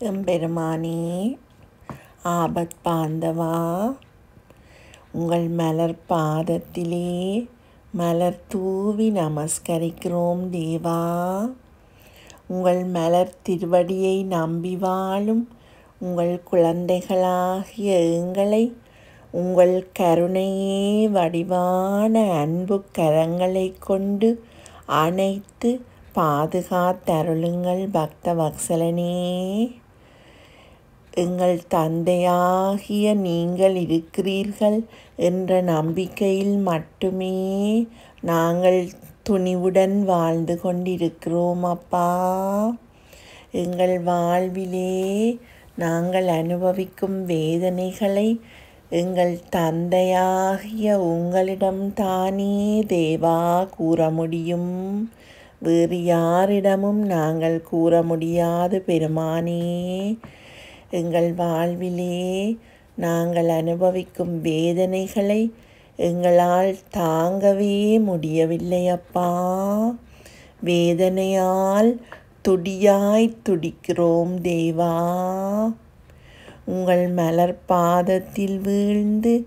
எம்பெருமானே ஆபத் பாந்தவா உங்கள் மலர் பாதத்திலே மலர் தூவி நமஸ்கரிக்கிறோம் தேவா. உங்கள் மலர் திருவடியை நம்பி வாழும் உங்கள் குழந்தைகளாகிய எங்களை உங்கள் கருணையே வடிவான அன்பு கரங்களை கொண்டு அனைத்து பாதுகாத்தருளுங்கள் பக்த வக்சலனே எங்கள் தந்தையாகிய நீங்கள் இருக்கிறீர்கள் என்ற நம்பிக்கையில் மட்டுமே நாங்கள் துணிவுடன் வாழ்ந்து கொண்டிருக்கிறோம் அப்பா. எங்கள் வாழ்விலே நாங்கள் அனுபவிக்கும் வேதனைகளை எங்கள் தந்தையாகிய உங்களிடம் தானே தேவா கூற முடியும். வேறு யாரிடமும் நாங்கள் கூற முடியாது பெருமானே. எங்கள் வாழ்விலே நாங்கள் அனுபவிக்கும் வேதனைகளை எங்களால் தாங்கவே முடியவில்லை அப்பா. வேதனையால் துடியாய் துடிக்கிறோம் தேவா. உங்கள் மலர் பாதத்தில் வீழ்ந்து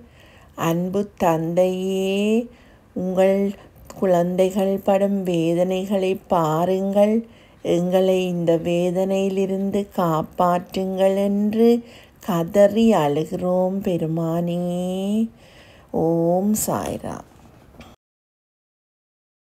அன்பு தந்தையே உங்கள் குழந்தைகள் படும் வேதனைகளை பாருங்கள். எங்களை இந்த வேதனையிலிருந்து காப்பாற்றுங்கள் என்று கதறி அழுகிறோம் பெருமானே. ஓம் சாய்ராம்.